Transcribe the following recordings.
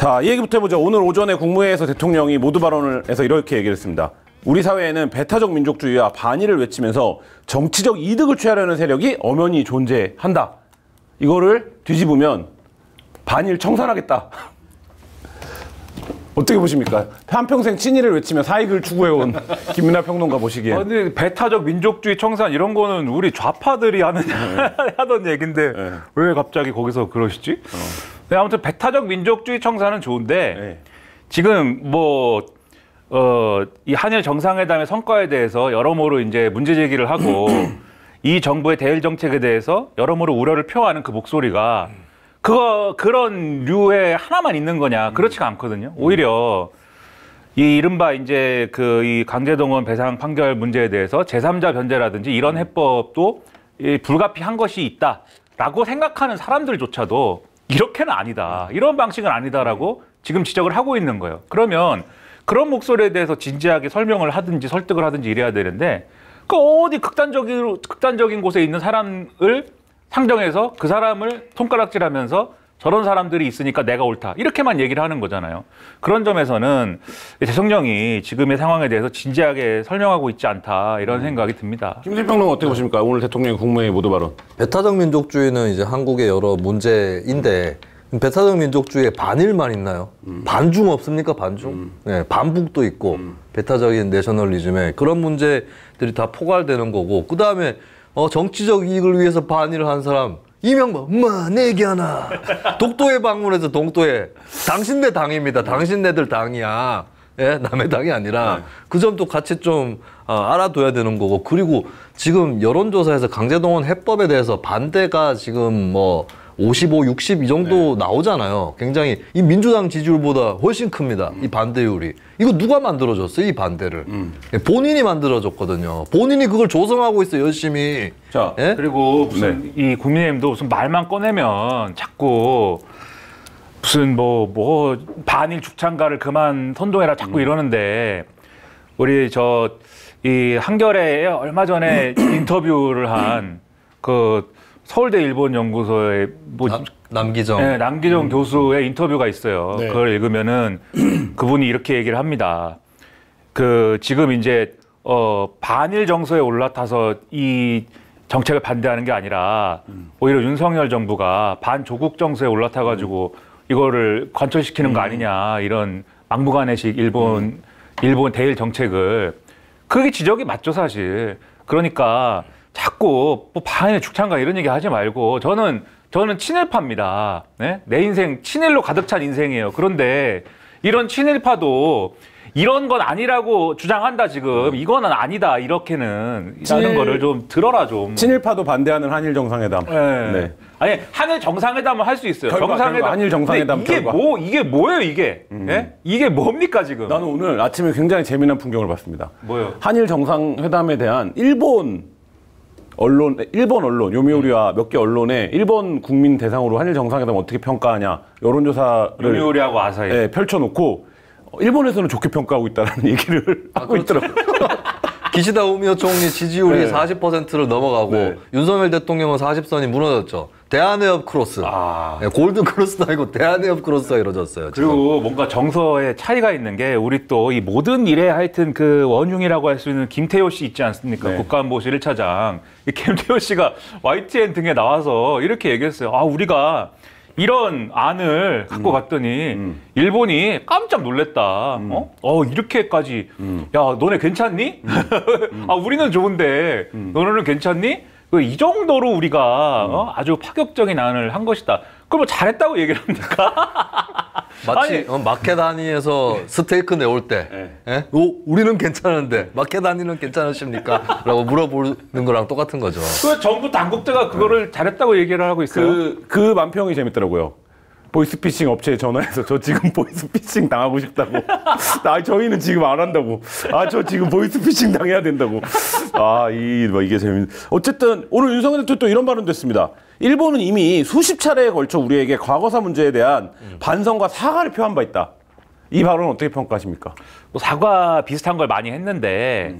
자, 이 얘기부터 해보죠. 오늘 오전에 국무회에서 대통령이 모두 발언을 해서 이렇게 얘기를 했습니다. 우리 사회에는 배타적 민족주의와 반의를 외치면서 정치적 이득을 취하려는 세력이 엄연히 존재한다. 이거를 뒤집으면 반일 청산하겠다. 어떻게 보십니까? 한평생 친일을 외치며 사익을 추구해온 김민하 평론가 보시기에. 아, 근데 배타적 민족주의 청산 이런 거는 우리 좌파들이 하는 하던 얘긴데 네. 왜 갑자기 거기서 그러시지? 네, 아무튼 배타적 민족주의 청산은 좋은데 네. 지금 뭐 어, 이 한일 정상회담의 성과에 대해서 여러모로 이제 문제 제기를 하고 이 정부의 대일 정책에 대해서 여러모로 우려를 표하는 그 목소리가 그거 그런 류의 하나만 있는 거냐 그렇지가 않거든요. 오히려 이 이른바 이제 그 이 강제동원 배상 판결 문제에 대해서 제3자 변제라든지 이런 해법도 이 불가피한 것이 있다라고 생각하는 사람들조차도 이렇게는 아니다. 이런 방식은 아니다라고 지금 지적을 하고 있는 거예요. 그러면 그런 목소리에 대해서 진지하게 설명을 하든지 설득을 하든지 이래야 되는데 그 어디 극단적인 극단적인 곳에 있는 사람을 상정해서 그 사람을 손가락질하면서 저런 사람들이 있으니까 내가 옳다 이렇게만 얘기를 하는 거잖아요. 그런 점에서는 대통령이 지금의 상황에 대해서 진지하게 설명하고 있지 않다 이런 생각이 듭니다. 김실 평론가 어떻게 보십니까? 오늘 대통령의 국무회의 모두 발언. 배타적 민족주의는 이제 한국의 여러 문제인데 배타적 민족주의에 반일만 있나요? 반중 없습니까? 반중? 네, 반북도 있고 배타적인 내셔널리즘에 그런 문제들이 다 포괄되는 거고 그 다음에 어, 정치적 이익을 위해서 반일을 한 사람 이명박, 엄마, 내 얘기 하나. 독도에 방문해서 독도에. 당신네 당입니다. 당신네들 당이야. 예, 남의 당이 아니라 그 점도 같이 좀 어, 알아둬야 되는 거고 그리고 지금 여론조사에서 강제동원 해법에 대해서 반대가 지금 뭐 55, 60 이 정도 나오잖아요. 굉장히 이 민주당 지지율보다 훨씬 큽니다. 이 반대율이. 이거 누가 만들어줬어요? 이 반대를. 예, 본인이 만들어줬거든요. 본인이 그걸 조성하고 있어 요 열심히. 자, 예? 그리고 무슨 이 국민의힘도 무슨 말만 꺼내면 자꾸 무슨 뭐뭐 반일 죽창가를 그만 선동해라 자꾸 이러는데 우리 저 이 한겨레에 얼마 전에 인터뷰를 한그 서울대 일본 연구소의 뭐 나- 남기정. 네, 남기정 교수의 인터뷰가 있어요. 네. 그걸 읽으면은 그분이 이렇게 얘기를 합니다. 그 지금 이제 어 반일 정서에 올라타서 이 정책을 반대하는 게 아니라 오히려 윤석열 정부가 반조국 정서에 올라타 가지고 이거를 관철시키는 거 아니냐 이런 막무가내식 일본 일본 대일 정책을 그게 지적이 맞죠 사실. 그러니까 자꾸 뭐 반일 죽창가 이런 얘기 하지 말고 저는 저는 친일파입니다. 네? 내 인생 친일로 가득 찬 인생이에요. 그런데 이런 친일파도 이런 건 아니라고 주장한다 지금 이거는 아니다 이렇게는 친일- 라는 거를 좀 들어라 좀. 친일파도 반대하는 한일 정상회담. 네. 네. 아니 한일 정상회담을 할 수 있어요. 결과, 정상회담. 결과, 한일 정상회담 이게 결과. 뭐 이게 뭐예요 이게? 예? 이게 뭡니까 지금? 나는 오늘 아침에 굉장히 재미난 풍경을 봤습니다. 뭐요? 한일 정상회담에 대한 일본 언론, 일본 언론, 요미우리와 몇개 언론에 일본 국민 대상으로 한일 정상회담 어떻게 평가하냐 여론조사를 요미우리하고 아사히. 예, 펼쳐놓고 어, 일본에서는 좋게 평가하고 있다라는 얘기를 하고 있더라고요. 기시다 후미오 총리 지지율이 네. 40%를 넘어가고 네. 윤석열 대통령은 40선이 무너졌죠. 대한해협 크로스. 아. 네, 골든 크로스도 아니고 대한해협 크로스가 이루어졌어요. 지금. 그리고 뭔가 정서의 차이가 있는 게 우리 또 이 모든 일에 하여튼 그 원흉이라고 할 수 있는 김태호 씨 있지 않습니까? 네. 국가안보실 1차장. 이 김태호 씨가 YTN 등에 나와서 이렇게 얘기했어요. 아, 우리가 이런 안을 갖고 갔더니 일본이 깜짝 놀랬다. 어? 어, 이렇게까지. 야, 너네 괜찮니? 아, 우리는 좋은데 너네는 괜찮니? 그이 정도로 우리가 어? 아주 파격적인 안을 한 것이다. 그럼 뭐 잘했다고 얘기를 합니까? 마치 아니. 어, 마켓 단위에서 스테이크 내올 때, 예? 오, 우리는 괜찮은데 마켓 단위는 괜찮으십니까? 라고 물어보는 거랑 똑같은 거죠. 그 정부 당국자가 그거를 잘했다고 얘기를 하고 있어요. 그, 그 만평이 재밌더라고요. 보이스피싱 업체에 전화해서 저 지금 보이스피싱 당하고 싶다고. 아, 저희는 지금 안 한다고. 아, 저 지금 보이스피싱 당해야 된다고. 아, 이, 뭐 이게 재밌 어쨌든 오늘 윤석열 대통령 또 이런 발언도 했습니다. 일본은 이미 수십 차례에 걸쳐 우리에게 과거사 문제에 대한 반성과 사과를 표한 바 있다. 이 발언은 어떻게 평가하십니까? 뭐 사과 비슷한 걸 많이 했는데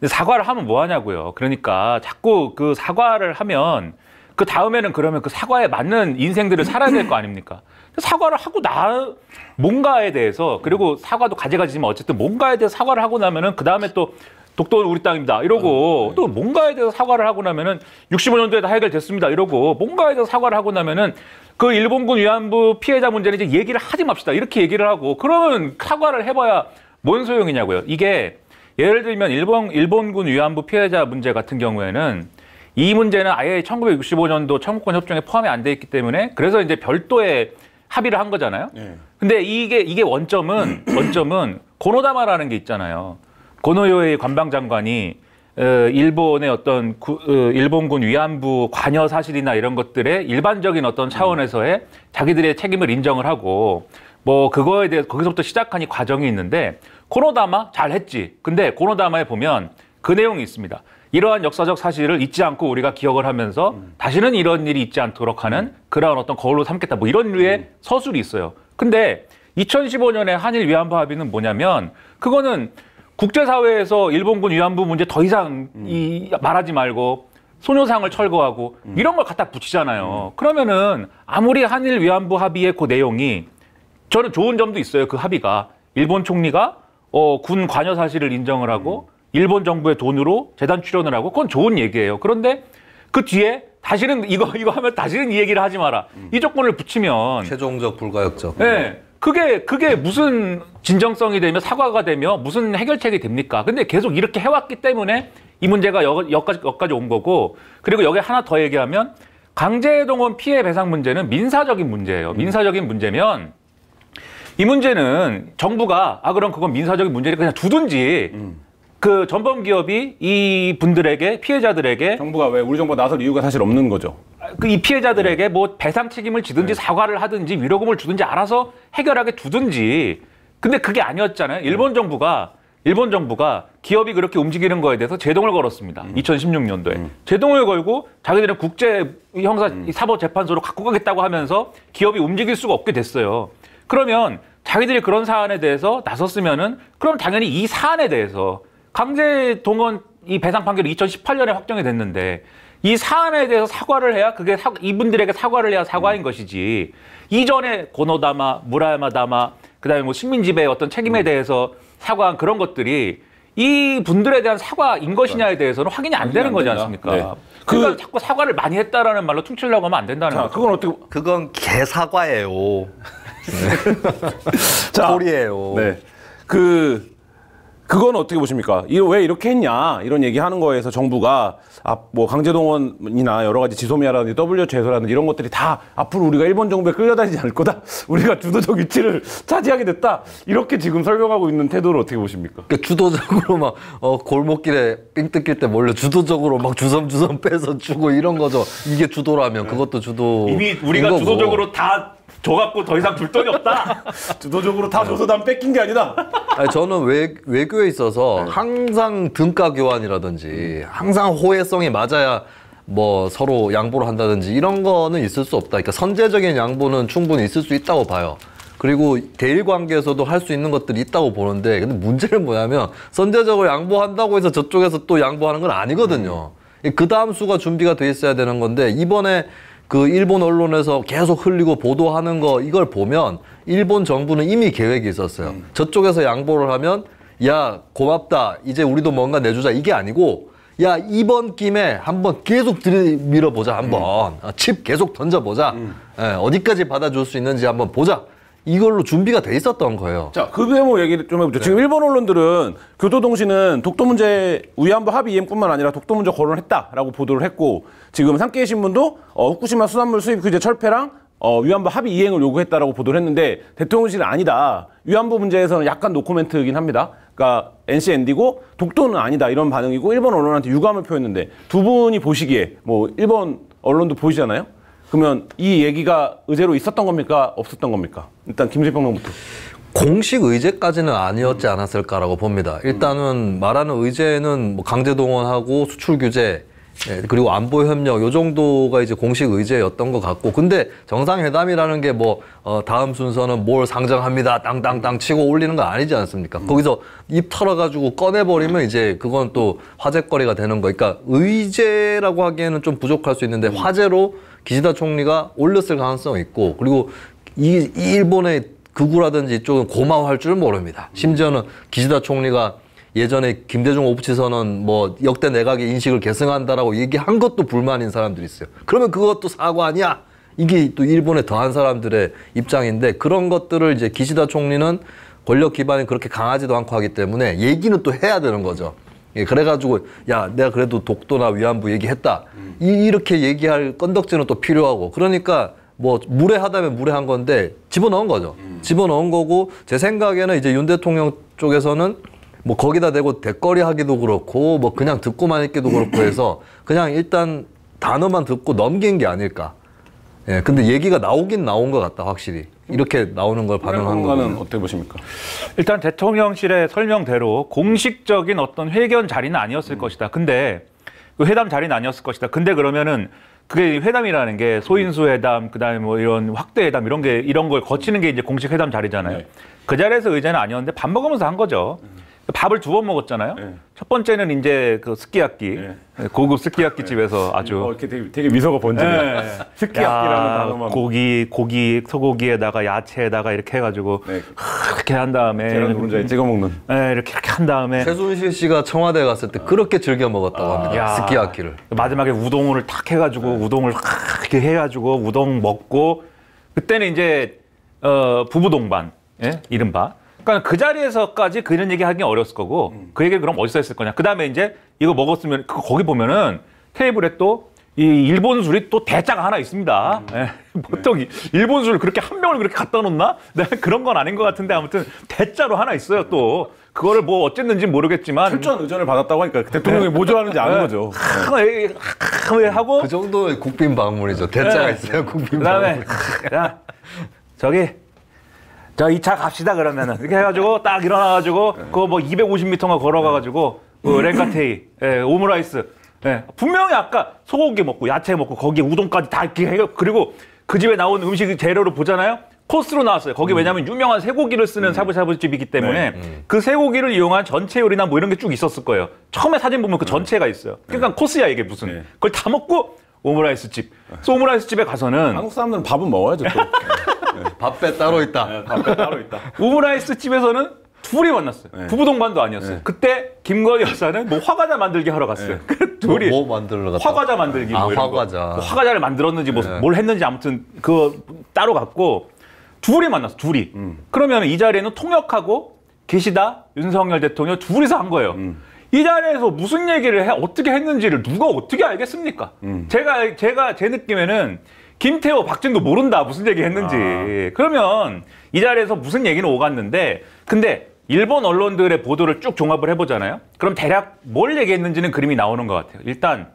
근데 사과를 하면 뭐 하냐고요. 그러니까 자꾸 그 사과를 하면 그 다음에는 그러면 그 사과에 맞는 인생들을 살아야 될 거 아닙니까? 사과를 하고 나 뭔가에 대해서 그리고 사과도 가지가지지만 어쨌든 뭔가에 대해서 사과를 하고 나면은 그 다음에 또 독도는 우리 땅입니다. 이러고 또 뭔가에 대해서 사과를 하고 나면은 65년도에 다 해결됐습니다. 이러고 뭔가에 대해서 사과를 하고 나면은 그 일본군 위안부 피해자 문제는 이제 얘기를 하지 맙시다. 이렇게 얘기를 하고 그러면 사과를 해봐야 뭔 소용이냐고요. 이게 예를 들면 일본 일본군 위안부 피해자 문제 같은 경우에는 이 문제는 아예 1965년도 청구권 협정에 포함이 안 돼 있기 때문에 그래서 이제 별도의 합의를 한 거잖아요. 네. 근데 이게 이게 원점은 원점은 고노다마라는 게 있잖아요. 고노요의 관방장관이 어, 일본의 어떤 구, 어, 일본군 위안부 관여 사실이나 이런 것들의 일반적인 어떤 차원에서의 자기들의 책임을 인정을 하고 뭐 그거에 대해서 거기서부터 시작한 이 과정이 있는데 고노다마 잘했지. 근데 고노다마에 보면 그 내용이 있습니다. 이러한 역사적 사실을 잊지 않고 우리가 기억을 하면서 다시는 이런 일이 있지 않도록 하는 그러한 어떤 거울로 삼겠다. 뭐 이런 류의 서술이 있어요. 근데 2015년에 한일 위안부 합의는 뭐냐면 그거는 국제사회에서 일본군 위안부 문제 더 이상 이 말하지 말고 소녀상을 철거하고 이런 걸 갖다 붙이잖아요. 그러면은 아무리 한일 위안부 합의의 그 내용이 저는 좋은 점도 있어요. 그 합의가 일본 총리가 어, 군 관여 사실을 인정을 하고 일본 정부의 돈으로 재단 출연을 하고 그건 좋은 얘기예요. 그런데 그 뒤에 다시는 이거 이거 하면 다시는 이 얘기를 하지 마라. 이 조건을 붙이면 최종적 불가역적. 네. 그게 그게 무슨 진정성이 되며 사과가 되며 무슨 해결책이 됩니까? 근데 계속 이렇게 해왔기 때문에 이 문제가 여, 여기까지, 여기까지 온 거고 그리고 여기 하나 더 얘기하면 강제동원 피해 배상 문제는 민사적인 문제예요. 민사적인 문제면 이 문제는 정부가 아 그럼 그건 민사적인 문제를 그냥 두든지 그 전범 기업이 이 분들에게 피해자들에게 정부가 왜 우리 정부가 나설 이유가 사실 없는 거죠. 그 이 피해자들에게 뭐 배상 책임을 지든지 사과를 하든지 위로금을 주든지 알아서 해결하게 두든지 근데 그게 아니었잖아요. 일본 정부가 일본 정부가 기업이 그렇게 움직이는 거에 대해서 제동을 걸었습니다. 2016년도에 제동을 걸고 자기들은 국제 형사 사법 재판소로 갖고 가겠다고 하면서 기업이 움직일 수가 없게 됐어요. 그러면 자기들이 그런 사안에 대해서 나섰으면은 그럼 당연히 이 사안에 대해서 강제 동원 이 배상 판결이 2018년에 확정이 됐는데 이 사안에 대해서 사과를 해야 그게 사- 이분들에게 사과를 해야 사과인 것이지 이전에 고노다마, 무라야마다마 그다음에 뭐 식민지배의 어떤 책임에 대해서 사과한 그런 것들이 이 분들에 대한 사과인 것이냐에 대해서는 확인이 안 되는 안 거지. 않습니까? 네. 그러니까 그- 자꾸 사과를 많이 했다라는 말로 퉁치려고 하면 안 된다는 자, 거죠. 그건 어떻게 그건 개사과예요. 자, 꼴이에요. 네. 그 그건 어떻게 보십니까? 이왜 이렇게 했냐 이런 얘기하는 거에서 정부가 아 뭐 강제동원이나 여러 가지 지소미아라든지 WHO라든지 이런 것들이 다 앞으로 우리가 일본 정부에 끌려다니지 않을 거다. 우리가 주도적 위치를 차지하게 됐다. 이렇게 지금 설명하고 있는 태도를 어떻게 보십니까? 그러니까 주도적으로 막 어, 골목길에 삥 뜯길 때 몰래 주도적으로 막 주섬주섬 빼서 주고 이런 거죠. 이게 주도라면 그것도 주도. 이미 우리가 주도적으로 다 줘갖고 더 이상 줄 돈이 없다. 주도적으로 다 줘서 난 뺏긴 게 아니다. 아니, 저는 외, 외교에 있어서 항상 등가 교환이라든지 항상 호혜성이 맞아야 뭐 서로 양보를 한다든지 이런 거는 있을 수 없다. 그러니까 선제적인 양보는 충분히 있을 수 있다고 봐요. 그리고 대일 관계에서도 할 수 있는 것들이 있다고 보는데 근데 문제는 뭐냐면 선제적으로 양보한다고 해서 저쪽에서 또 양보하는 건 아니거든요. 그 다음 수가 준비가 돼 있어야 되는 건데 이번에 그 일본 언론에서 계속 흘리고 보도하는 거 이걸 보면 일본 정부는 이미 계획이 있었어요. 저쪽에서 양보를 하면 야 고맙다. 이제 우리도 뭔가 내주자. 이게 아니고 야 이번 김에 한번 계속 들이밀어 보자 한번. 어, 칩 계속 던져보자. 예, 어디까지 받아줄 수 있는지 한번 보자 이걸로 준비가 돼 있었던 거예요. 자, 그 대목 얘기를 좀 해보죠. 지금 일본 언론들은 교도동시는 독도 문제 위안부 합의 이행뿐만 아니라 독도 문제 거론했다라고 보도를 했고 지금 산케이 신문도 어, 후쿠시마 수산물 수입 규제 철폐랑 어, 위안부 합의 이행을 요구했다라고 보도를 했는데 대통령실은 아니다. 위안부 문제에서는 약간 노코멘트이긴 합니다. 그러니까 NCND고 독도는 아니다 이런 반응이고 일본 언론한테 유감을 표했는데 두 분이 보시기에 뭐 일본 언론도 보이잖아요. 그러면 이 얘기가 의제로 있었던 겁니까 없었던 겁니까? 일단 김세평론부터. 공식 의제까지는 아니었지 않았을까라고 봅니다. 일단은 말하는 의제는 뭐 강제 동원하고 수출 규제 네, 그리고 안보 협력 요 정도가 이제 공식 의제였던 것 같고 근데 정상회담이라는 게 뭐 어, 다음 순서는 뭘 상정합니다 땅땅땅 치고 올리는 거 아니지 않습니까? 거기서 입 털어가지고 꺼내버리면 이제 그건 또 화제거리가 되는 거. 그러니까 의제라고 하기에는 좀 부족할 수 있는데 화제로 기시다 총리가 올렸을 가능성이 있고 그리고 이, 이 일본의 극우라든지 이쪽은 고마워할 줄 모릅니다. 심지어는 기시다 총리가 예전에 김대중 오부치 선언 뭐 역대 내각의 인식을 계승한다라고 얘기한 것도 불만인 사람들이 있어요. 그러면 그것도 사과 아니야? 이게 또 일본에 더한 사람들의 입장인데 그런 것들을 이제 기시다 총리는 권력 기반이 그렇게 강하지도 않고 하기 때문에 얘기는 또 해야 되는 거죠. 예, 그래가지고 야 내가 그래도 독도나 위안부 얘기했다. 이, 이렇게 얘기할 건덕지는 또 필요하고 그러니까 뭐 무례하다면 무례한 건데 집어넣은 거죠. 집어넣은 거고 제 생각에는 이제 윤 대통령 쪽에서는 뭐 거기다 대고 대거리 하기도 그렇고 뭐 그냥 듣고만 있기도 그렇고 해서 그냥 일단 단어만 듣고 넘긴 게 아닐까. 예, 근데 얘기가 나오긴 나온 것 같다 확실히 이렇게 나오는 걸 반영한 거는 어떻게 보십니까? 일단 대통령실의 설명대로 공식적인 어떤 회견 자리는 아니었을 것이다. 근데 그 회담 자리는 아니었을 것이다. 근데 그러면은 그게 회담이라는 게 소인수 회담, 그다음에 뭐 이런 확대 회담 이런 게 이런 걸 거치는 게 이제 공식 회담 자리잖아요. 네. 그 자리에서 의제는 아니었는데 밥 먹으면서 한 거죠. 밥을 두 번 먹었잖아요. 네. 첫 번째는 이제 그 스키야키 네. 고급 스키야키 집에서 아주 어, 이렇게 되게, 되게 미소가 번지네요. 네. 스키야키라는 야, 단어만 고기 고기 소고기에다가 야채에다가 이렇게 해가지고 네. 이렇게 한 다음에 계란 노른자에 찍어 먹는. 네, 이렇게 이렇게 한 다음에 최순실 씨가 청와대 갔을 때 그렇게 즐겨 먹었다고 합니다. 야. 스키야키를. 마지막에 우동을 탁 해가지고 우동을 확 이렇게 해가지고 우동 먹고 그때는 이제 어, 부부 동반 예? 이른바. 그러니까 그 자리에서까지 그런 얘기 하기 어려웠을 거고 그 얘기를 그럼 어디서 했을 거냐. 그 다음에 이제 이거 먹었으면 그 거기 보면은 테이블에 또 이 일본 술이 또 대자가 하나 있습니다. 예. 보통 이 일본 술 그렇게 한 병을 그렇게 갖다 놓나? 네, 그런 건 아닌 것 같은데 아무튼 대자로 하나 있어요 또. 그거를 뭐 어쨌는지 모르겠지만 철저한 의전을 받았다고 하니까 대통령이 뭐 좋아하는지 아는 거죠. 왜, 왜 하고 그 정도의 국빈 방문이죠. 대자가 네. 있어요, 국빈 그다음에 방문. 야 저기 저 2차 갑시다 그러면은. 이렇게 해가지고 딱 일어나가지고 그거 뭐 250m가 걸어가가지고 그 렌가테이 예, 오므라이스. 예, 분명히 아까 소고기 먹고 야채 먹고 거기에 우동까지 다 이렇게 해요. 그리고 그 집에 나온 음식 재료를 보잖아요? 코스로 나왔어요. 거기 왜냐면 유명한 쇠고기를 쓰는 샤브샤브 집이기 때문에 그 쇠고기를 이용한 전채 요리나 뭐 이런 게 쭉 있었을 거예요. 처음에 사진 보면 그 전채가 있어요. 그러니까 코스야 이게 무슨. 네. 그걸 다 먹고 오므라이스 집. 그래서 오므라이스 집에 가서는 한국 사람들은 밥은 먹어야죠. 또. 밥배 따로 있다. 밥배 따로 있다. 오므라이스 집에서는 둘이 만났어요. 네. 부부 동반도 아니었어요. 네. 그때 김건희 여사는 뭐 화과자 만들기 하러 갔어요. 그 둘이 뭐, 뭐 만들러 갔다. 화과자 만들기 뭐 아, 이런 거. 화과자. 뭐 화과자를 만들었는지 뭐 네. 뭘 했는지 아무튼 그거 따로 갔고 둘이 만났어. 둘이. 음. 그러면 이 자리에는 통역하고 기시다 윤석열 대통령 둘이서 한 거예요. 음. 이 자리에서 무슨 얘기를 해 어떻게 했는지를 누가 어떻게 알겠습니까? 음. 제가 제가 제 느낌에는 김태호, 박진도 모른다 무슨 얘기 했는지. 아. 그러면 이 자리에서 무슨 얘기는 오갔는데 근데 일본 언론들의 보도를 쭉 종합을 해보잖아요. 그럼 대략 뭘 얘기했는지는 그림이 나오는 것 같아요. 일단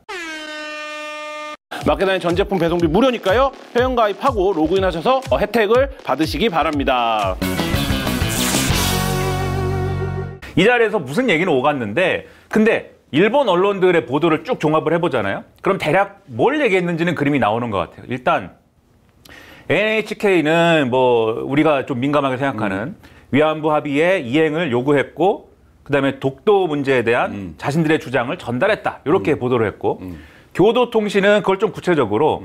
마케다인 전 제품 배송비 무료니까요. 회원 가입하고 로그인하셔서 어, 혜택을 받으시기 바랍니다. 이 자리에서 무슨 얘기는 오갔는데 근데 일본 언론들의 보도를 쭉 종합을 해보잖아요. 그럼 대략 뭘 얘기했는지는 그림이 나오는 것 같아요. 일단 NHK는 뭐 우리가 좀 민감하게 생각하는 위안부 합의의 이행을 요구했고 그다음에 독도 문제에 대한 자신들의 주장을 전달했다. 이렇게 보도를 했고 교도통신은 그걸 좀 구체적으로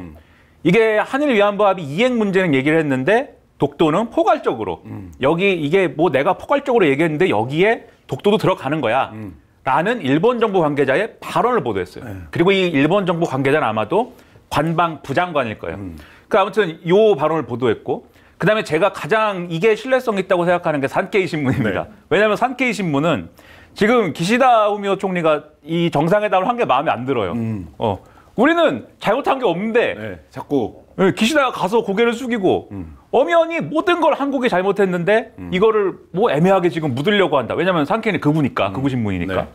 이게 한일 위안부 합의 이행 문제는 얘기를 했는데 독도는 포괄적으로 여기 이게 뭐 내가 포괄적으로 얘기했는데 여기에 독도도 들어가는 거야. 라는 일본 정부 관계자의 발언을 보도했어요. 그리고 이 일본 정부 관계자는 아마도 관방 부장관일 거예요. 그 아무튼 요 발언을 보도했고 그다음에 제가 가장 이게 신뢰성 있다고 생각하는 게 산케이 신문입니다. 네. 왜냐하면 산케이 신문은 지금 기시다 후미오 총리가 이 정상회담을 한 게 마음에 안 들어요. 어, 우리는 잘못한 게 없는데 네, 자꾸 예, 기시다가 가서 고개를 숙이고 엄연히 모든 걸 한국이 잘못했는데 이거를 뭐 애매하게 지금 묻으려고 한다. 왜냐하면 상케이는 그부니까 그부 신문이니까. 네.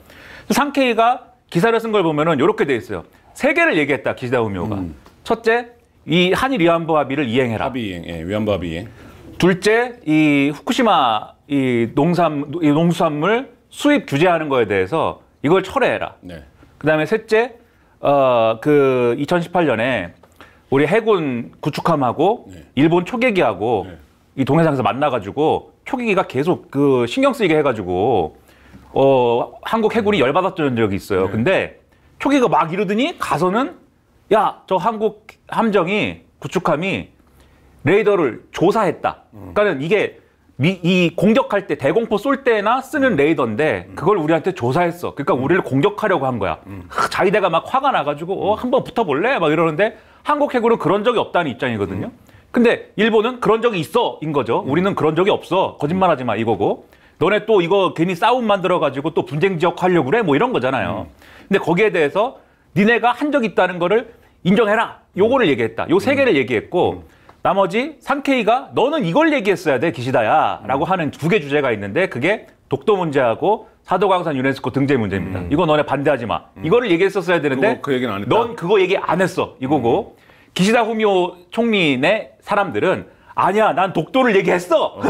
상케이가 기사를 쓴 걸 보면은 이렇게 돼 있어요. 세 개를 얘기했다 기시다 후미오가. 첫째, 이 한일 위안부 합의를 이행해라. 합의 이행, 예, 위안부 합의 이행. 둘째, 이 후쿠시마 이 농산 이 농수산물 수입 규제하는 거에 대해서 이걸 철회해라. 네. 그다음에 셋째, 어, 그 2018년에 우리 해군 구축함하고 네. 일본 초계기하고 이 동해상에서 만나가지고 초계기가 계속 그 신경 쓰이게 해가지고 어, 한국 해군이 열받았던 적이 있어요. 네. 근데 초계기가 막 이러더니 가서는 야, 저 한국 함정이 구축함이 레이더를 조사했다. 그러니까는 이게 미, 이 공격할 때 대공포 쏠 때나 쓰는 레이더인데 그걸 우리한테 조사했어. 그러니까 우리를 공격하려고 한 거야. 하, 자위대가 막 화가 나가지고 어, 한번 붙어볼래? 막 이러는데 한국 해군은 그런 적이 없다는 입장이거든요. 근데 일본은 그런 적이 있어인 거죠. 우리는 그런 적이 없어. 거짓말하지 마 이거고. 너네 또 이거 괜히 싸움 만들어 가지고 또 분쟁 지역 하려고 그래? 뭐 이런 거잖아요. 근데 거기에 대해서 니네가 한 적 있다는 거를 인정해라. 요거를 얘기했다. 요 세 개를 얘기했고 나머지 상케이가 너는 이걸 얘기했어야 돼 기시다야 라고 하는 두 개 주제가 있는데 그게 독도 문제하고 사도광산 유네스코 등재 문제입니다. 이거 너네 반대하지 마. 이거를 얘기했었어야 되는데 그 얘기는 안 했다? 넌 그거 얘기 안 했어. 이거고 기시다 후미오 총리 내 사람들은 아니야 난 독도를 얘기했어.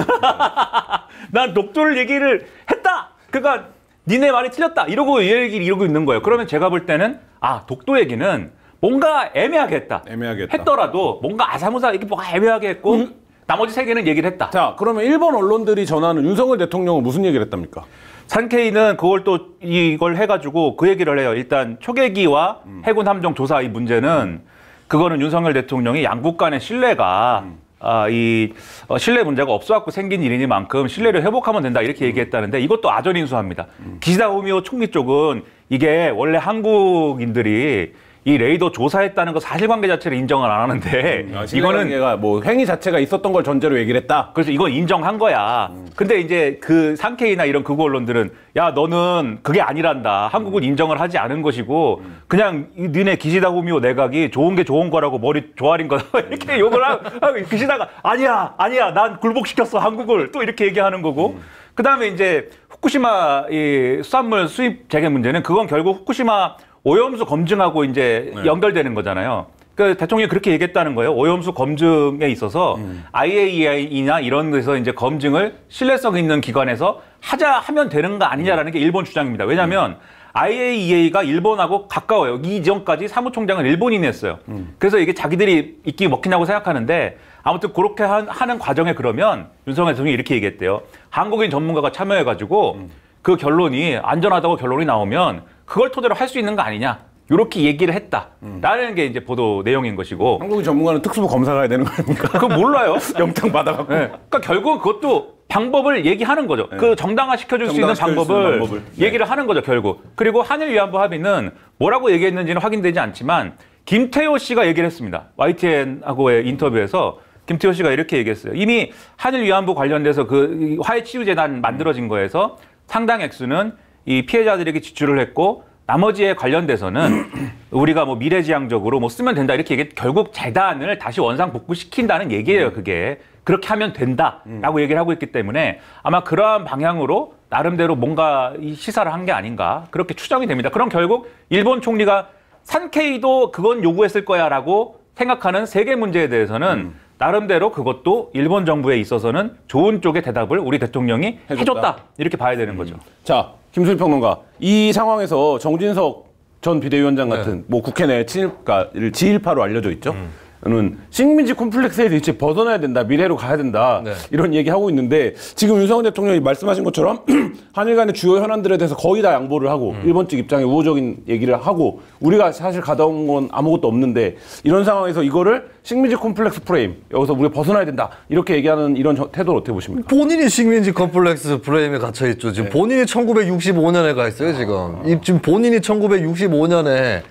난 독도를 얘기를 했다. 그러니까 니네 말이 틀렸다. 이러고 얘기를 이러고 있는 거예요. 그러면 제가 볼 때는 아 독도 얘기는 뭔가 애매하게 했다. 애매하게 했다. 음. 했더라도 뭔가 아사무사 이게 뭐가 애매하게 했고 나머지 세 개는 얘기를 했다. 자, 그러면 일본 언론들이 전하는 윤석열 대통령은 무슨 얘기를 했답니까? 산케이는 그걸 또 이걸 해가지고 그 얘기를 해요. 일단 초계기와 음. 해군 함정 조사 이 문제는 그거는 윤석열 대통령이 양국 간의 신뢰가 음. 아, 이 어, 신뢰 문제가 없어갖고 생긴 일이니만큼 신뢰를 회복하면 된다 이렇게 얘기했다는데 이것도 아전 인수합니다. 음. 기시다 후미오 총리 쪽은 이게 원래 한국인들이 이 레이더 조사했다는 거 사실관계 자체를 인정을 안 하는데 아, 이거는 이거는 뭐 행위 자체가 있었던 걸 전제로 얘기를 했다. 그래서 이건 인정한 거야. 근데 이제 그 상케이나 이런 극우 언론들은 야 너는 그게 아니란다. 한국은 인정을 하지 않은 것이고 그냥 이 너네 기시다 후미오 내각이 좋은 게 좋은 거라고 머리 조아린 거다. 이렇게 욕을 하고 하고 기시다가 아니야 아니야 난 굴복시켰어 한국을 또 이렇게 얘기하는 거고 그다음에 이제 후쿠시마 이 수산물 수입 재개 문제는 그건 결국 후쿠시마 오염수 검증하고 이제 연결되는 거잖아요. 그 대통령이 그렇게 얘기했다는 거예요. 오염수 검증에 있어서 IAEA나 이런 데서 이제 검증을 신뢰성 있는 기관에서 하자 하면 되는 거 아니냐라는 게 일본 주장입니다. 왜냐하면 IAEA가 일본하고 가까워요. 이 이전까지 사무총장은 일본인이 했어요. 그래서 이게 자기들이 이끼 먹히냐고 생각하는데 아무튼 그렇게 한- 하는 과정에 그러면 윤석열 대통령이 이렇게 얘기했대요. 한국인 전문가가 참여해가지고 그 결론이 안전하다고 결론이 나오면 그걸 토대로 할 수 있는 거 아니냐. 이렇게 얘기를 했다라는 게 이제 보도 내용인 것이고 한국인 전문가는 특수부 검사 가야 되는 거 아닙니까? 그거 몰라요. 영장 받아갖고. 네. 그러니까 결국 그것도 방법을 얘기하는 거죠. 그 정당화 시켜줄 수 있는 정당화 시켜줄 수 방법을, 방법을. 네. 얘기를 하는 거죠, 결국. 그리고 한일 위안부 합의는 뭐라고 얘기했는지는 확인되지 않지만 김태호 씨가 얘기를 했습니다. YTN하고의 인터뷰에서 김태호 씨가 이렇게 얘기했어요. 이미 한일 위안부 관련돼서 그 화해 치유 재단 만들어진 거에서 상당 액수는 이 피해자들에게 지출을 했고 나머지에 관련돼서는 우리가 뭐 미래지향적으로 뭐 쓰면 된다 이렇게 얘기 결국 재단을 다시 원상 복구시킨다는 얘기예요 그게. 그렇게 하면 된다라고 얘기를 하고 있기 때문에 아마 그러한 방향으로 나름대로 뭔가 이 시사를 한 게 아닌가 그렇게 추정이 됩니다. 그럼 결국 일본 총리가 산케이도 그건 요구했을 거야라고 생각하는 세계 문제에 대해서는 나름대로 그것도 일본 정부에 있어서는 좋은 쪽의 대답을 우리 대통령이 해줬다. 해줬다, 이렇게 봐야 되는 거죠. 자, 김수일 평론가. 이 상황에서 정진석 전 비대위원장 네. 같은 뭐 국회 내 친일가를 지일파로 알려져 있죠. 는 식민지 콤플렉스에서 이제 벗어나야 된다, 미래로 가야 된다 네. 이런 얘기 하고 있는데 지금 윤석열 대통령이 말씀하신 것처럼 한일 간의 주요 현안들에 대해서 거의 다 양보를 하고 음. 일본 측 입장에 우호적인 얘기를 하고 우리가 사실 가져온 건 아무것도 없는데 이런 상황에서 이거를 식민지 콤플렉스 프레임 여기서 우리가 벗어나야 된다 이렇게 얘기하는 이런 저- 태도를 어떻게 보십니까? 본인이 식민지 콤플렉스 프레임에 갇혀 있죠. 지금 본인이 1965년에 가 있어요. 지금 이- 지금 본인이 1965년에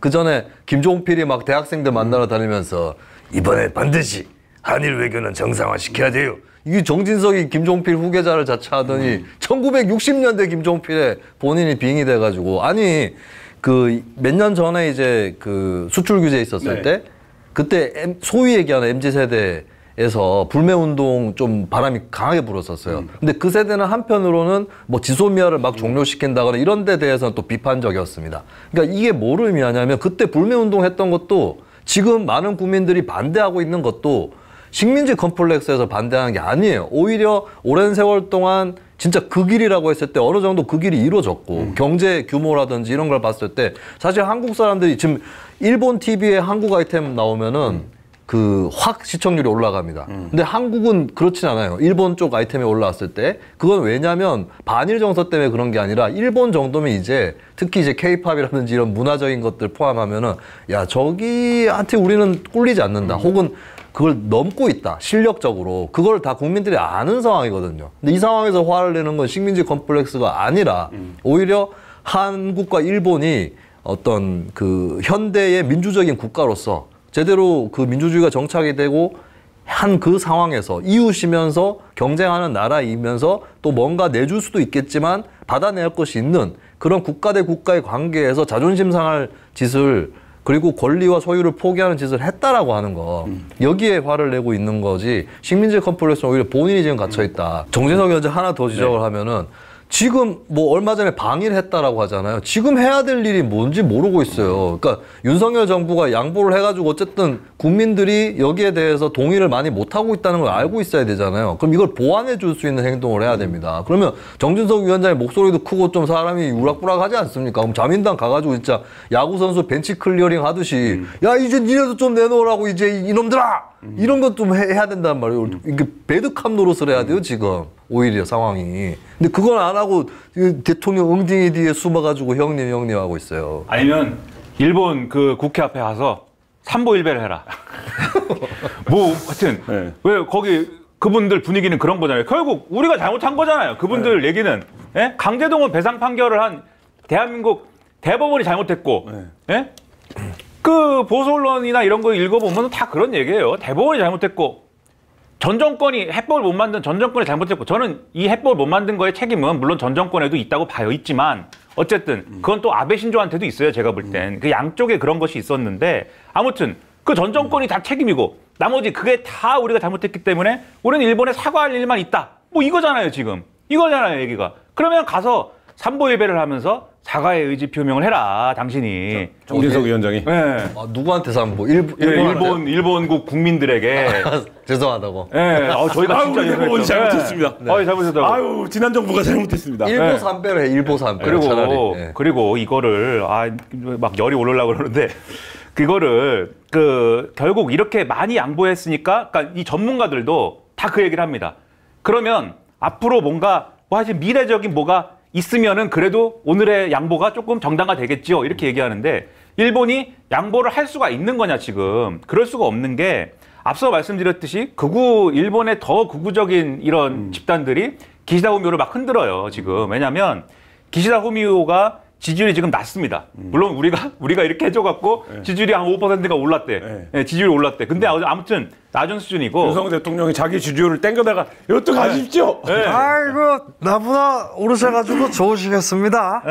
그 전에 김종필이 막 대학생들 만나러 다니면서 이번에 반드시 한일 외교는 정상화 시켜야 돼요. 이게 정진석이 김종필 후계자를 자처하더니 1960년대 김종필에 본인이 빙의 돼가지고 아니 그 몇 년 전에 이제 그 수출 규제 있었을 네. 때 그때 소위 얘기하는 MZ 세대 에서 불매 운동 좀 바람이 강하게 불었었어요. 근데 그 세대는 한편으로는 뭐 지소미아를 막 종료시킨다거나 이런 데 대해서는 또 비판적이었습니다. 그러니까 이게 뭐를 의미하냐면 그때 불매 운동 했던 것도 지금 많은 국민들이 반대하고 있는 것도 식민지 컴플렉스에서 반대하는 게 아니에요. 오히려 오랜 세월 동안 진짜 그 길이라고 했을 때 어느 정도 그 길이 이루어졌고 음. 경제 규모라든지 이런 걸 봤을 때 사실 한국 사람들이 지금 일본 TV에 한국 아이템 나오면은 음. 그 확 시청률이 올라갑니다. 근데 한국은 그렇진 않아요. 일본 쪽 아이템이 올라왔을 때 그건 왜냐하면 반일 정서 때문에 그런 게 아니라 일본 정도면 이제 특히 이제 케이팝이라든지 이런 문화적인 것들 포함하면은 야 저기한테 우리는 꿀리지 않는다. 혹은 그걸 넘고 있다. 실력적으로. 그걸 다 국민들이 아는 상황이거든요. 근데 이 상황에서 화를 내는 건 식민지 컴플렉스가 아니라 오히려 한국과 일본이 어떤 그 현대의 민주적인 국가로서 제대로 그 민주주의가 정착이 되고 한 그 상황에서 이웃이면서 경쟁하는 나라이면서 또 뭔가 내줄 수도 있겠지만 받아낼 것이 있는 그런 국가 대 국가의 관계에서 자존심 상할 짓을 그리고 권리와 소유를 포기하는 짓을 했다라고 하는 거. 여기에 화를 내고 있는 거지. 식민지 컴플렉스는 오히려 본인이 지금 갇혀 있다. 정진석 위원장 하나 더 지적을 하면은 지금 뭐 얼마 전에 방일했다라고 하잖아요. 지금 해야 될 일이 뭔지 모르고 있어요. 그러니까 윤석열 정부가 양보를 해가지고 어쨌든 국민들이 여기에 대해서 동의를 많이 못 하고 있다는 걸 알고 있어야 되잖아요. 그럼 이걸 보완해 줄 수 있는 행동을 해야 됩니다. 그러면 정진석 위원장의 목소리도 크고 좀 사람이 우락부락하지 않습니까? 그럼 자민당 가가지고 진짜 야구 선수 벤치 클리어링 하듯이 야 이제 니네도 좀 내놓으라고 이제 이놈들아 이런 것 좀 해야 된단 말이에요. 이게 bad cop 노릇을 해야 돼요 지금 오히려 상황이. 근데 그건 안 하고 이 대통령 엉덩이 뒤에 숨어가지고 형님 형님 하고 있어요. 아니면 일본 그 국회 앞에 가서 삼보일배를 해라. 뭐 하여튼 네. 왜 거기 그분들 분위기는 그런 거잖아요. 결국 우리가 잘못한 거잖아요. 그분들 네. 얘기는 예? 강제동원 배상 판결을 한 대한민국 대법원이 잘못했고 네. 예? 그 보수 언론이나 이런 거 읽어보면 다 그런 얘기예요. 대법원이 잘못했고 전 정권이 해법을 못 만든 전 정권이 잘못했고 저는 이 해법을 못 만든 거에 책임은 물론 전 정권에도 있다고 봐요 있지만 어쨌든 그건 또 아베 신조한테도 있어요 제가 볼 땐. 그 양쪽에 그런 것이 있었는데 아무튼 그 전 정권이 다 책임이고 나머지 그게 다 우리가 잘못했기 때문에 우리는 일본에 사과할 일만 있다. 뭐 이거잖아요 지금. 이거잖아요 얘기가. 그러면 가서 삼보일배를 하면서 사과의 의지 표명을 해라 당신이 정진석 위원장이 예. 아, 누구한테 삼보? 일, 예? 일본 일본국 국민들에게 죄송하다고. 예, 어, 저희가 아유, 진짜 우리. 대법원이 잘못했습니다. 예. 아, 잘못했다고. 아유 지난 정부가 잘못했습니다. 일보 네. 삼배로 해. 일보 삼배. 그리고 차라리. 예. 그리고 이거를 아 막 열이 오르려고 그러는데 그거를 그 결국 이렇게 많이 양보했으니까 그러니까 이 전문가들도 다 그 얘기를 합니다. 그러면 앞으로 뭔가 뭐 사실 미래적인 뭐가 있으면은 그래도 오늘의 양보가 조금 정당화 되겠지요. 이렇게 얘기하는데 일본이 양보를 할 수가 있는 거냐 지금? 그럴 수가 없는 게 앞서 말씀드렸듯이 극우 일본의 더 극우적인 이런 집단들이 기시다 후미오를 막 흔들어요 지금. 왜냐하면 기시다 후미오가 지지율이 지금 낮습니다. 물론 우리가 우리가 이렇게 해줘갖고 지지율이 한 5%가 올랐대. 네. 예, 지지율이 올랐대. 근데 아무튼 낮은 수준이고. 윤석열 대통령이 자기 주주를 땡겨다가 이것도 가십시오. 예. 아이고 나보다 오르셔가지고 좋으시겠습니다.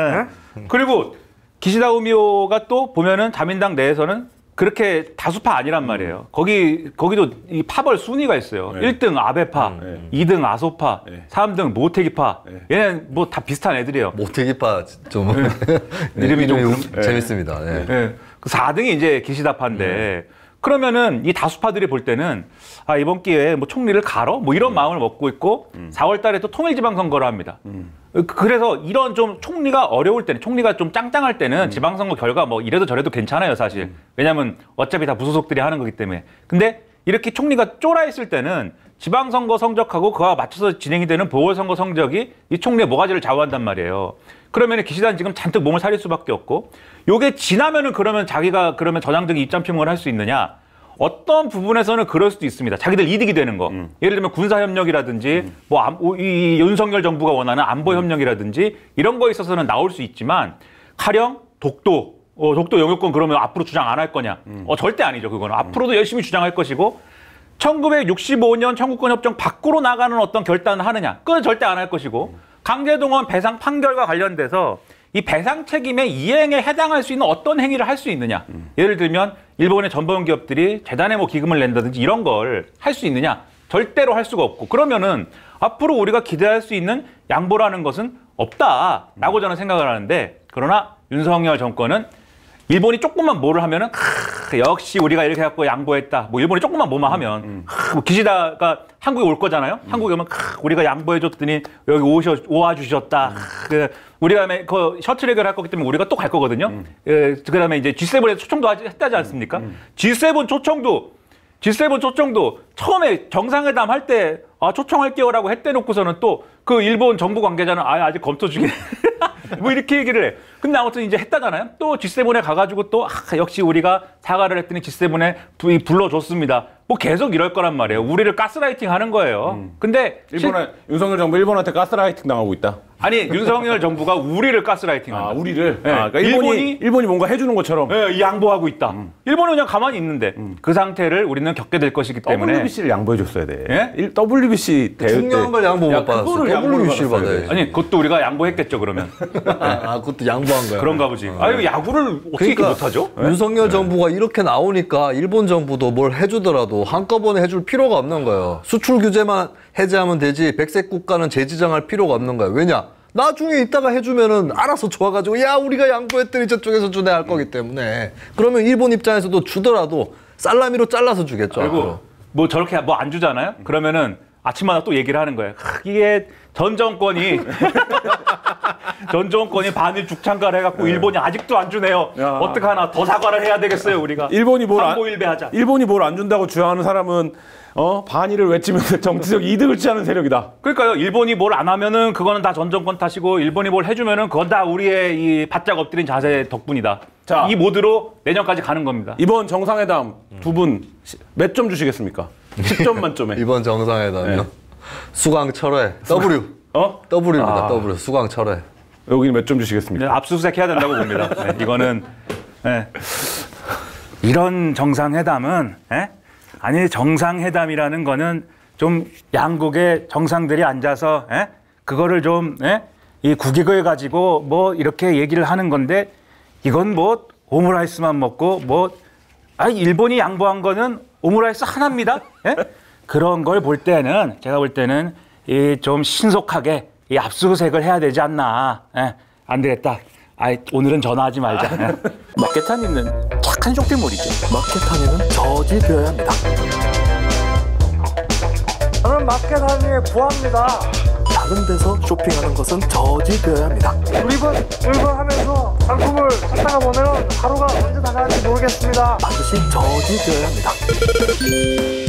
그리고 기시다 우미오가 또 보면은 자민당 내에서는 그렇게 다수파 아니란 말이에요. 거기 거기도 이 파벌 순위가 있어요. 네. 1등 아베파, 네. 2등 아소파, 네. 3등 모태기파. 네. 얘는 뭐 다 비슷한 애들이에요. 모태기파 좀 네, 이름이 좀 이름이 그런- 재밌습니다. 예. 예. 그 4등이 이제 기시다파인데 그러면은 이 다수파들이 볼 때는 아 이번 기회에 뭐 총리를 갈어 뭐 이런 마음을 먹고 있고 4월 달에 또 통일지방선거를 합니다. 그- 그래서 이런 좀 총리가 어려울 때는 총리가 좀 짱짱할 때는 지방선거 결과 뭐 이래도 저래도 괜찮아요 사실. 왜냐하면 어차피 다 무소속들이 하는 거기 때문에. 근데 이렇게 총리가 쫄아 있을 때는 지방선거 성적하고 그와 맞춰서 진행이 되는 보궐선거 성적이 이 총리의 모가지를 좌우한단 말이에요. 그러면 기시다는 지금 잔뜩 몸을 사릴 수밖에 없고 요게 지나면은 그러면 자기가 그러면 전향적인 입장 표명을 할 수 있느냐? 어떤 부분에서는 그럴 수도 있습니다. 자기들 이득이 되는 거. 예를 들면 군사 협력이라든지 뭐 안- 이, 이 윤석열 정부가 원하는 안보 협력이라든지 이런 거에 있어서는 나올 수 있지만 가령 독도 어, 독도 영유권 그러면 앞으로 주장 안 할 거냐? 어, 절대 아니죠. 그거는 앞으로도 열심히 주장할 것이고 1965년 청구권 협정 밖으로 나가는 어떤 결단을 하느냐? 그건 절대 안 할 것이고 강제동원 배상 판결과 관련돼서 이 배상 책임의 이행에 해당할 수 있는 어떤 행위를 할 수 있느냐? 예를 들면 일본의 전범 기업들이 재단에 뭐 기금을 낸다든지 이런 걸 할 수 있느냐? 절대로 할 수가 없고 그러면은 앞으로 우리가 기대할 수 있는 양보라는 것은 없다라고 저는 생각을 하는데 그러나 윤석열 정권은 일본이 조금만 뭐를 하면은 크, 역시 우리가 이렇게 해갖고 양보했다. 뭐 일본이 조금만 뭐만 하면 크, 뭐 기시다가 한국에 올 거잖아요. 한국에 오면 크, 우리가 양보해줬더니 여기 오셔 오와 주셨다. 그 우리가 그 셔틀 외교를 할 거기 때문에 우리가 또 갈 거거든요. 예, 그다음에 이제 G7에 초청도 했다지 않습니까? G7 초청도 G7 초청도 처음에 정상회담 할 때 아, 초청할게요라고 했대 놓고서는 또 그 일본 정부 관계자는 아, 아직 검토 중이네. 뭐 이렇게 얘기를 해. 근데 아무튼 이제 했다잖아요. 또 G7에 가가지고 또 아, 역시 우리가 사과를 했더니 G7에 부- 불러줬습니다. 뭐 계속 이럴 거란 말이에요. 우리를 가스라이팅 하는 거예요. 근데 실- 일본에 윤석열 정부 일본한테 가스라이팅 당하고 있다. 아니 윤석열 정부가 우리를 가스라이팅 아, 한다. 우리를. 네. 아, 그러니까 일본이 일본이- 일본이 뭔가 해주는 것처럼. 예, 양보하고 있다. 일본은 그냥 가만히 있는데 그 상태를 우리는 겪게 될 것이기 때문에 WBC를 양보해 줬어야 돼. 예? 일- WBC 대회 중요한 때. 걸 양보 야, 못 받았어. WBC를 받아야지. 돼. 아니 그것도 우리가 양보했겠죠 그러면 아, 그것도 양보 한 거야. 그런가 보지. 아 유 야구를 어떻게 이렇게 못하죠? 윤석열 정부가 이렇게 나오니까 일본 정부도 뭘 해주더라도 한꺼번에 해줄 필요가 없는 거예요. 수출 규제만 해제하면 되지 백색 국가는 재지정할 필요가 없는 거예요. 왜냐? 나중에 이따가 해주면은 알아서 좋아가지고 야 우리가 양보했더니 저쪽에서 주네 할 거기 때문에 그러면 일본 입장에서도 주더라도 살라미로 잘라서 주겠죠. 그리고 앞으로. 뭐 저렇게 뭐 안 주잖아요. 그러면은 아침마다 또 얘기를 하는 거예요. 크, 이게 전 정권이 전 정권이 반일 죽창가를 해갖고 일본이 아직도 안 주네요. 야. 어떡하나 더 사과를 해야 되겠어요 우리가. 일본이 뭘 안- 삼보일배하자. 일본이 뭘 안 준다고 주장하는 사람은 어 반일을 외치면서 정치적 이득을 취하는 세력이다. 그러니까요. 일본이 뭘 안 하면은 그거는 다 전 정권 탓이고 일본이 뭘 해주면은 그건 다 우리의 이 바짝 엎드린 자세 덕분이다. 자. 이 모드로 내년까지 가는 겁니다. 이번 정상회담 두 분 몇 점 주시겠습니까? 10점 만점에. 이번 정상회담이요. 네. 수강 철회 W 어? W입니다. 아. W 수강 철회. 여기는 몇 점 주시겠습니까? 네, 압수수색 해야 된다고 봅니다. 네, 이거는 네. 이런 정상회담은 예? 아니 정상회담이라는 거는 좀 양국의 정상들이 앉아서 예? 그거를 좀 예? 이 국익을 가지고 뭐 이렇게 얘기를 하는 건데 이건 뭐 오므라이스만 먹고 뭐 아, 일본이 양보한 거는 오므라이스 하나입니다. 예? 그런 걸 볼 때는 제가 볼 때는 이 좀 신속하게 이 압수수색을 해야 되지 않나. 예? 안 되겠다. 아, 오늘은 전화하지 말자. 예? 마케타님은 착한 쇼핑몰이죠. 마켓하니는 저지되어야 합니다. 저는 마켓 한이에 구합니다. 다른 데서 쇼핑하는 것은 저지되어야 합니다. 물건 물건 하면서 상품을 찾다가 보면 하루가 언제 다 가는지 모르겠습니다. 반드시 저지되어야 합니다.